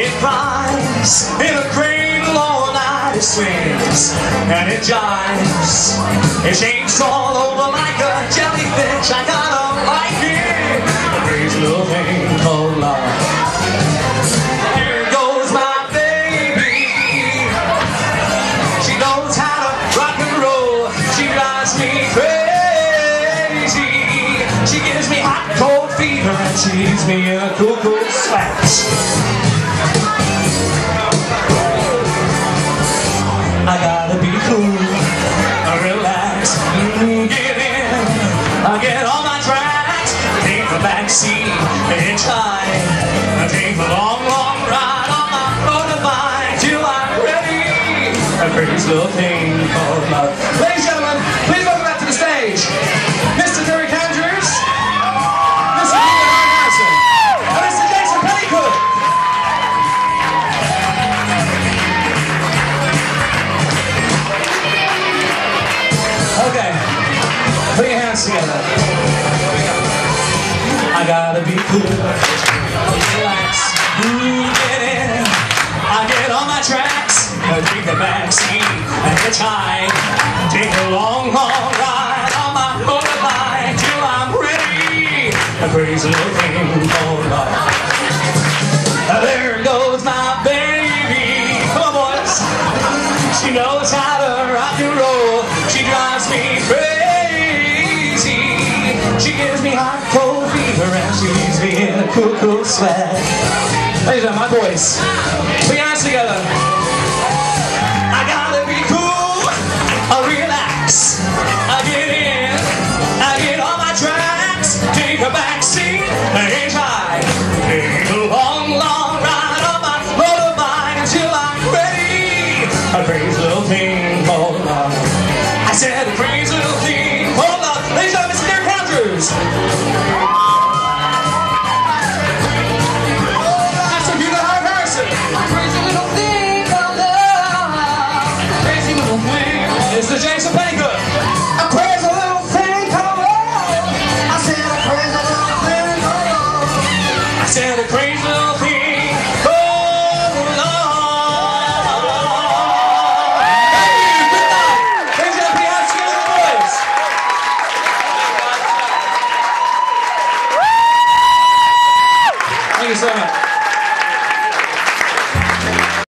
it cries in a cradle all night it swings and it jives. It shakes all over like a jellyfish. I gotta like it. A crazy little thing called love. Here goes my baby. She knows and leaves me a cool, cool sweat. I gotta be cool, I relax, mm, get in. I get on my tracks, take the back seat, hitchhike. I take the long, long ride on my motorbike till I'm ready. A crazy little thing called love. Okay, put your hands together. I gotta be cool, relax, ooh, get in. I get on my tracks, I take the back seat, and hitchhike. Take a long, long ride on my motorbike till I'm ready. A crazy little thing called love. There goes my baby. Come on, boys. She knows how to rock and roll. She drives me crazy. She gives me hot, cold fever and she leaves me in a cool, cool sweat. Ladies and my boys, put your hands together. Said a crazy you so much.